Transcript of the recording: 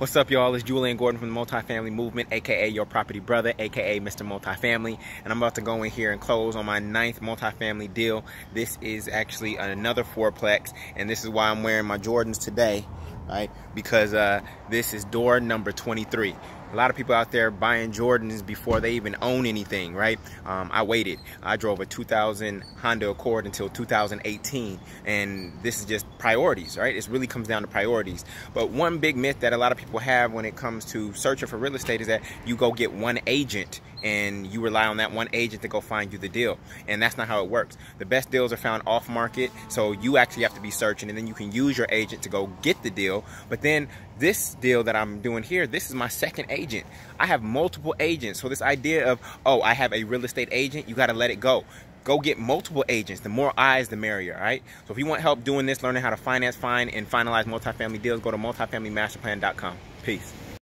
What's up, y'all? It's Jullien Gordon from the Multifamily Movement, aka your property brother, aka Mr. Multifamily. And I'm about to go in here and close on my ninth multifamily deal. This is actually another fourplex, and this is why I'm wearing my Jordans today, right? Because uh, this is door number 23 a lot of people out there buying Jordans before they even own anything, right? Um, I waited. I drove a 2000 Honda Accord until 2018, and this is just priorities, right? It really comes down to priorities. But one big myth that a lot of people have when it comes to searching for real estate is that you go get one agent and you rely on that one agent to go find you the deal. And that's not how it works. The best deals are found off market, so you actually have to be searching and then you can use your agent to go get the deal. But then this deal that I'm doing here, this is my second agent. I have multiple agents. So this idea of, oh, I have a real estate agent, you got to let it go go get multiple agents. The more eyes, the merrier, right? So if you want help doing this, learning how to finance, find, and finalize multifamily deals, go to multifamilymasterplan.com. Peace.